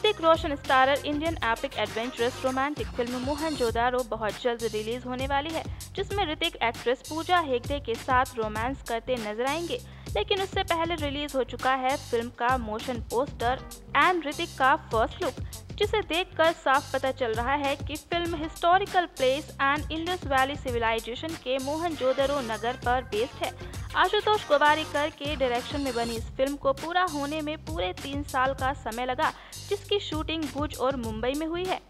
Hrithik Roshan, starrer, Indian epic adventurous, romantic film Mohenjo Daro बहुत जल्द release होने वाली है, जिसमें ऋतिक एक्ट्रेस पूजा हेगड़े के साथ रोमांस करते नज़र आएँगे। लेकिन उससे पहले रिलीज़ हो चुका है फ़िल्म का मोशन पोस्टर एंड ऋतिक का फ़र्स्ट लुक, जिसे देखकर साफ़ पता चल रहा है कि film historical place and Indus valley civilization के मोहन जोदरो नगर पर बेस्ड है। आशुतोष गोवारीकर के डायरेक्शन में बनी इस फ़िल्म को पूरा होने में पूरे तीन साल का समय लगा, जिसकी शूटिंग भुज और मुंबई में हुई है।